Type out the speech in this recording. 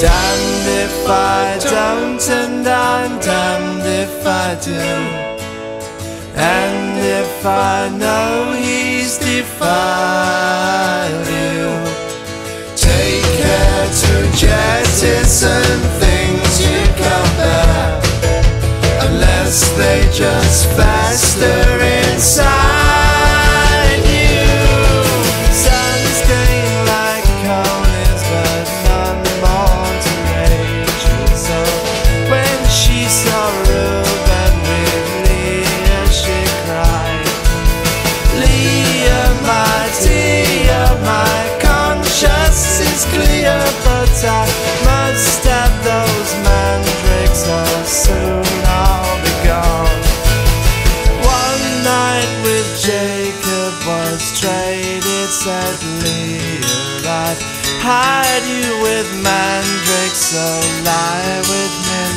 Damned if I don't, and I'm damned if I do. And if I know he's defiled you, take care to jettison things you can't unless they just fester inside. I must have those mandrakes, soon I'll be gone. One night with Jacob was traded, hide you with mandrakes, so lie with me